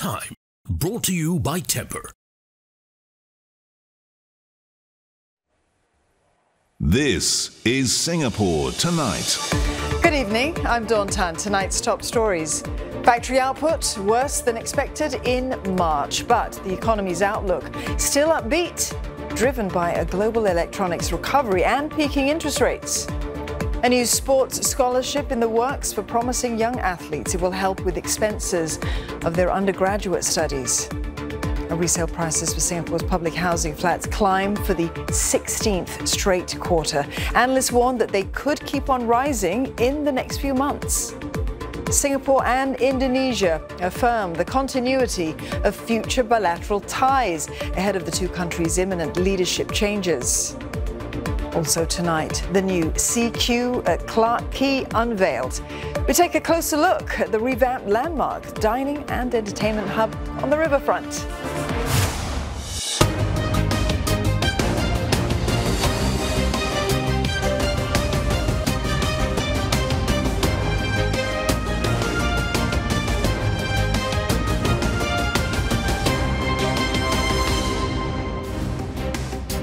Time, brought to you by Temper. This is Singapore Tonight. Good evening. I'm Dawn Tan. Tonight's top stories. Factory output worse than expected in March, but the economy's outlook still upbeat, driven by a global electronics recovery and peaking interest rates. A new sports scholarship in the works for promising young athletes. It will help with expenses of their undergraduate studies. Resale prices for Singapore's public housing flats climb for the 16th straight quarter. Analysts warn that they could keep on rising in the next few months. Singapore and Indonesia affirm the continuity of future bilateral ties ahead of the two countries' imminent leadership changes. Also tonight, the new CQ at Clarke Quay unveiled. We take a closer look at the revamped landmark dining and entertainment hub on the riverfront.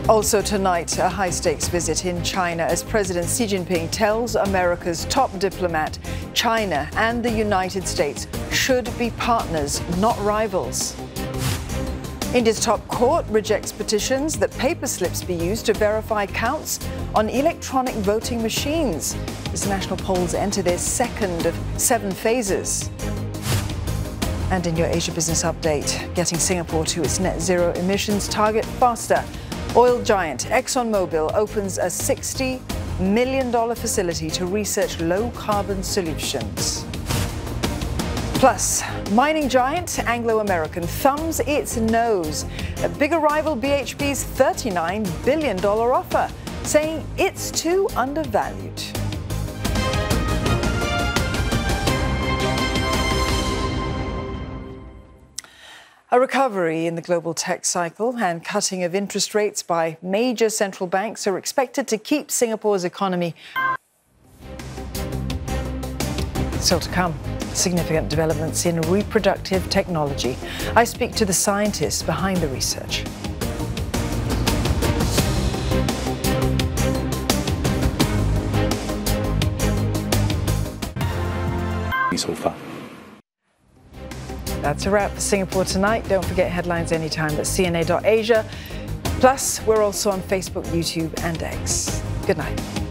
Also tonight, a high stakes visit in China as President Xi Jinping tells America's top diplomat China and the United States should be partners, not rivals. India's top court rejects petitions that paper slips be used to verify counts on electronic voting machines as national polls enter their second of seven phases. And in your Asia Business Update, getting Singapore to its net zero emissions target faster. Oil giant ExxonMobil opens a $60 million facility to research low carbon solutions. Plus, mining giant Anglo American thumbs its nose at bigger rival BHP's $39 billion offer, saying it's too undervalued. A recovery in the global tech cycle and cutting of interest rates by major central banks are expected to keep Singapore's economy. Still to come, significant developments in reproductive technology. I speak to the scientists behind the research. So far. That's a wrap for Singapore Tonight. Don't forget headlines anytime at cna.asia. Plus, we're also on Facebook, YouTube, and X. Good night.